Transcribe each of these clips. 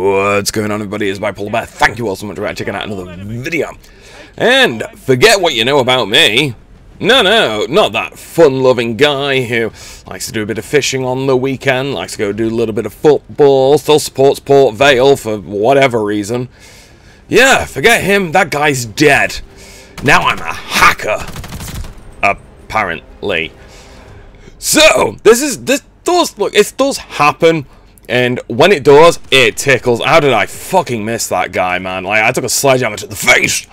What's going on everybody, it's Bipolar Bear. Thank you all so much for checking out another video. And forget what you know about me. No, no, not that fun-loving guy who likes to do a bit of fishing on the weekend, likes to go do a little bit of football, still supports Port Vale for whatever reason. Yeah, forget him, that guy's dead. Now I'm a hacker. Apparently. So, this is, this does, look, it does happen and when it does, it tickles. How did I fucking miss that guy, man? Like, I took a sledgehammer to the face.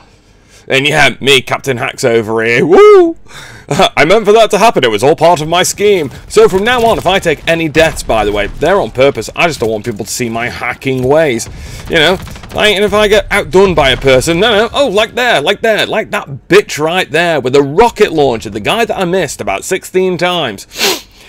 And yeah, me, Captain Hacks over here. Woo! I meant for that to happen. It was all part of my scheme. So from now on, if I take any deaths, by the way, they're on purpose. I just don't want people to see my hacking ways. You know? Like, and if I get outdone by a person, no, no, oh, like there, like there, like that bitch right there with the rocket launcher, the guy that I missed about 16 times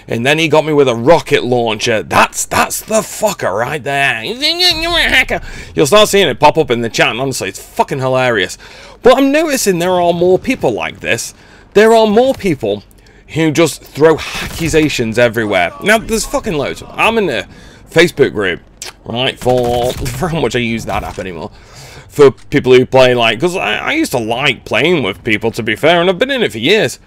and then he got me with a rocket launcher. That's that's the fucker right there. You're a hacker. You'll start seeing it pop up in the chat, and honestly, it's fucking hilarious. But I'm noticing there are more people like this. There are more people who just throw accusations everywhere. Now, there's fucking loads. I'm in a Facebook group, right, for, for how much I use that app anymore for people who play like because I, I, used to like playing with people to be fair and I've been in it for years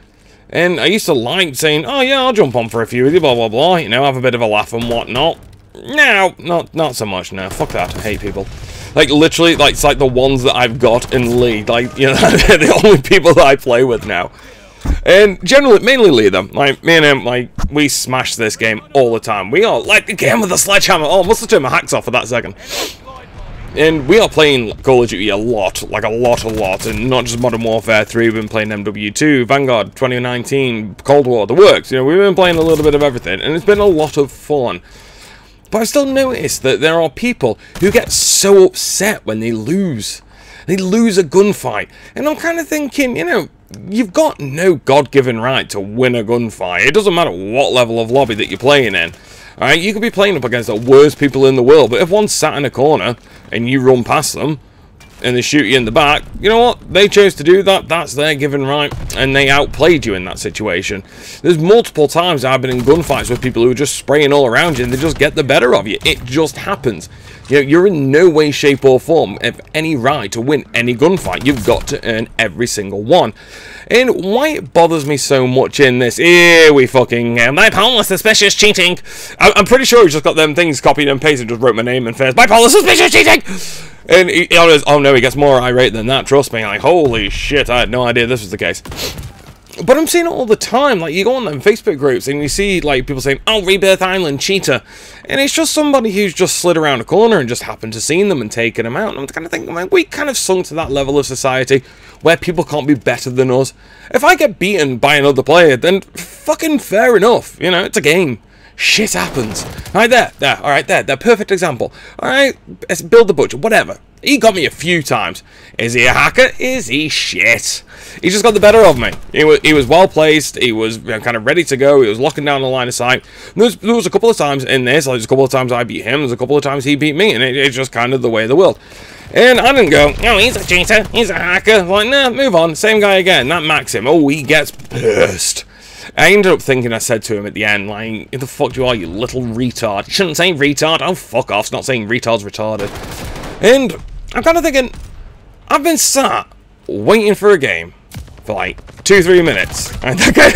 and I used to like saying, oh yeah, I'll jump on for a few with you, blah, blah, blah, you know, have a bit of a laugh and whatnot. Now, not not so much now. Fuck that. I hate people. Like, literally, like, it's like the ones that I've got in League. Like, you know, they're the only people that I play with now. And generally, mainly leader. Like, me and him, like, we smash this game all the time. We all, like, the game with a sledgehammer. Oh, I must have turned my hacks off for that second. And we are playing Call of Duty a lot, like a lot, a lot, and not just Modern Warfare 3, we've been playing MW2, Vanguard 2019, Cold War, the works, you know, we've been playing a little bit of everything, and it's been a lot of fun. But I've still notice that there are people who get so upset when they lose. They lose a gunfight. And I'm kind of thinking, you know, you've got no God-given right to win a gunfight. It doesn't matter what level of lobby that you're playing in. Alright, you could be playing up against the worst people in the world, but if one's sat in a corner and you run past them and they shoot you in the back, you know what? They chose to do that. That's their given right, and they outplayed you in that situation. There's multiple times I've been in gunfights with people who are just spraying all around you and they just get the better of you. It just happens. You know, you're in no way, shape, or form of any right to win any gunfight. You've got to earn every single one. And why it bothers me so much in this, here we fucking uh, bipolar suspicious cheating. I'm pretty sure he just got them things copied and pasted, just wrote my name and first bipolar suspicious cheating. And he, oh no, he gets more irate than that. Trust me. Like holy shit, I had no idea this was the case. But I'm seeing it all the time. Like, you go on them Facebook groups and you see, like, people saying, oh, Rebirth Island, cheater. And it's just somebody who's just slid around a corner and just happened to see them and taken them out. And I'm kind of thinking, like, we kind of sunk to that level of society where people can't be better than us. If I get beaten by another player, then fucking fair enough. You know, it's a game. Shit happens. Right there, there, alright, there, there, perfect example. Alright, let's build the butcher, whatever. He got me a few times. Is he a hacker? Is he shit? He just got the better of me. He was, he was well placed. He was kind of ready to go. He was locking down the line of sight. There was, there was, a couple of times in this, there's a couple of times I beat him. There's a couple of times he beat me. And it, it's just kind of the way of the world. And I didn't go, oh, he's a cheater. He's a hacker. Like, nah, move on. Same guy again. That Maxim. Oh, he gets pissed. I ended up thinking I said to him at the end, like, who the fuck you are, you little retard? You shouldn't say retard. Oh, fuck off. It's not saying retard's retarded. And I'm kind of thinking, I've been sat waiting for a game for like two, three minutes. And that guy,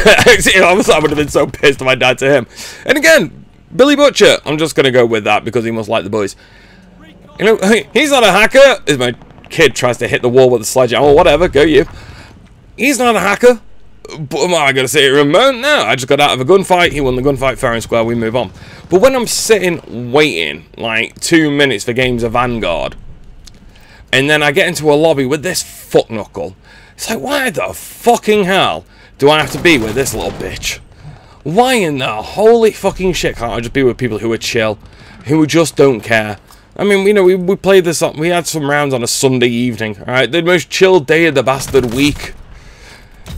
I would have been so pissed if I died to him. And again, Billy Butcher. I'm just going to go with that because he must like the boys. You know, he's not a hacker. If my kid tries to hit the wall with a sledgehammer, whatever, go you. He's not a hacker. But am I going to say Ramon? No, I just got out of a gunfight. He won the gunfight fair and square. We move on. But when I'm sitting waiting like two minutes for games of Vanguard, and then I get into a lobby with this fuck knuckle. It's like, why the fucking hell do I have to be with this little bitch? Why in the holy fucking shit can't I just be with people who are chill, who just don't care? I mean, you know, we, we played this on, we had some rounds on a Sunday evening, alright? The most chill day of the bastard week.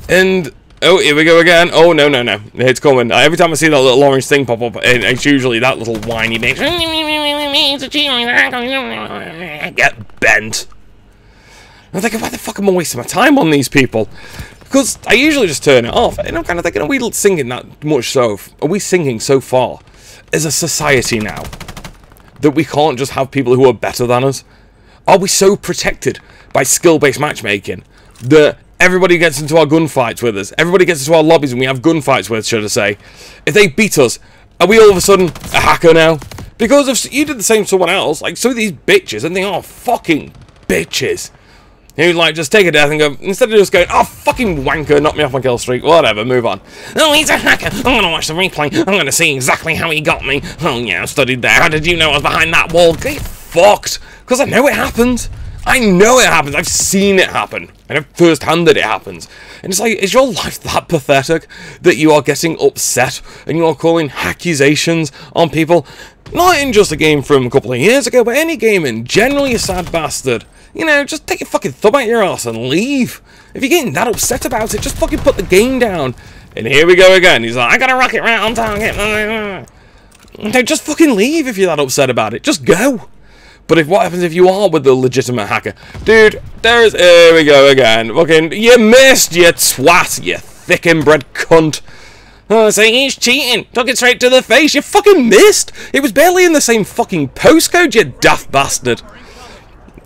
And, oh, here we go again. Oh, no, no, no. It's coming. Every time I see that little orange thing pop up, it's usually that little whiny bitch. Get bent. I'm thinking, why the fuck am I wasting my time on these people? Because I usually just turn it off, and I'm kind of thinking, are we singing that much so? Are we singing so far as a society now? that we can't just have people who are better than us? Are we so protected by skill-based matchmaking that everybody gets into our gunfights with us? Everybody gets into our lobbies and we have gunfights with, should I say? If they beat us, are we all of a sudden a hacker now? Because if you did the same to someone else, like some of these bitches, and they are fucking bitches. Who like just take a death and go instead of just going, oh fucking wanker, knock me off my kill streak, whatever, move on. Oh, he's a hacker. I'm gonna watch the replay. I'm gonna see exactly how he got me. Oh yeah, I studied there. How did you know I was behind that wall? Get fucked. Because I know it happens. I know it happens. I've seen it happen. Know firsthand that it happens. And it's like, is your life that pathetic that you are getting upset and you are calling accusations on people? Not in just a game from a couple of years ago, but any game in general, you sad bastard. You know, just take your fucking thumb out your ass and leave. If you're getting that upset about it, just fucking put the game down. And here we go again. He's like, I got a rocket right on target. No, just fucking leave if you're that upset about it. Just go. But if what happens if you are with the legitimate hacker? Dude, there's... Here we go again. Fucking... You missed, you twat, you thick inbred cunt. Oh, saying he's cheating. Took it straight to the face. You fucking missed. It was barely in the same fucking postcode, you daft bastard.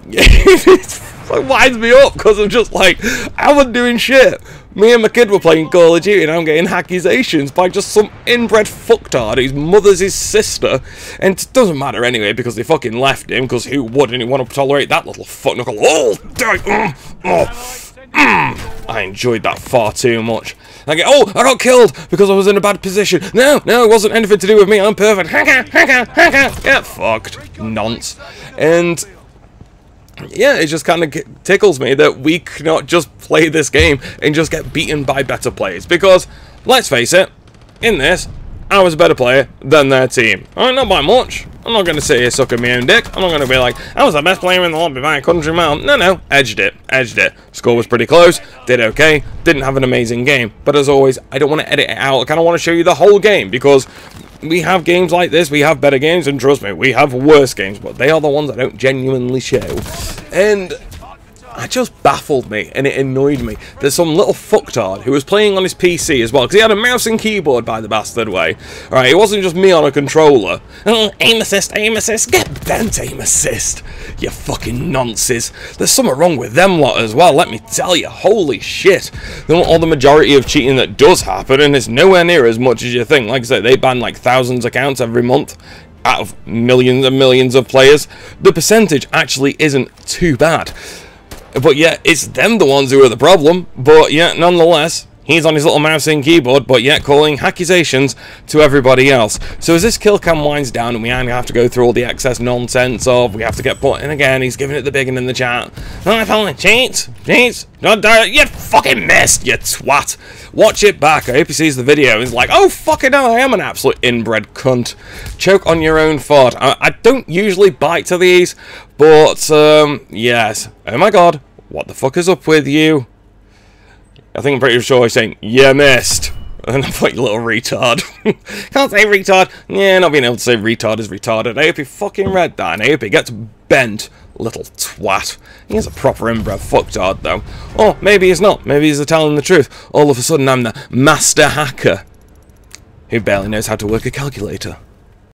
it winds me up because I'm just like, I wasn't doing shit. Me and my kid were playing Call of Duty and I'm getting accusations by just some inbred fucktard whose mother's his sister. And it doesn't matter anyway because they fucking left him because who wouldn't want to tolerate that little fuck knuckle? Oh, mm, oh, mm. I enjoyed that far too much. I get, oh, I got killed because I was in a bad position. No, no, it wasn't anything to do with me. I'm perfect. Hacker, hacker, hacker. Get fucked. Nonce. And yeah, it just kind of tickles me that we cannot just play this game and just get beaten by better players. Because, let's face it, in this, I was a better player than their team. Alright, not by much. I'm not going to sit here sucking my own dick. I'm not going to be like, I was the best player in the lobby by a country mile. No, no, edged it, edged it. Score was pretty close, did okay, didn't have an amazing game. But as always, I don't want to edit it out. I kind of want to show you the whole game because we have games like this, we have better games, and trust me, we have worse games, but they are the ones I don't genuinely show. And it just baffled me and it annoyed me. There's some little fucktard who was playing on his PC as well, because he had a mouse and keyboard by the bastard way. Alright, it wasn't just me on a controller. Oh, aim assist, aim assist, get bent aim assist. You fucking nonsense. There's something wrong with them lot as well, let me tell you. Holy shit. All the majority of cheating that does happen, and it's nowhere near as much as you think. Like I said, they ban like thousands of accounts every month out of millions and millions of players. The percentage actually isn't too bad. But yeah, it's them the ones who are the problem. But yeah, nonetheless, he's on his little mouse and keyboard, but yet calling accusations to everybody else. So as this kill cam winds down and we have to go through all the excess nonsense of we have to get put in again, he's giving it the big in the chat. Oh, I found cheats, cheats, don't die, you fucking missed, you twat. Watch it back, I hope he sees the video he's like, oh fucking hell, I am an absolute inbred cunt. Choke on your own fart. I, I don't usually bite to these, but um, yes. Oh my god, what the fuck is up with you? I think I'm pretty sure he's saying, you missed. And I'm like, little retard. Can't say retard. Yeah, not being able to say retard is retarded. I hope he fucking read that, and I hope he gets bent, little twat. He is a proper inbred fucktard, though. Or maybe he's not. Maybe he's telling the truth. All of a sudden, I'm the master hacker who barely knows how to work a calculator.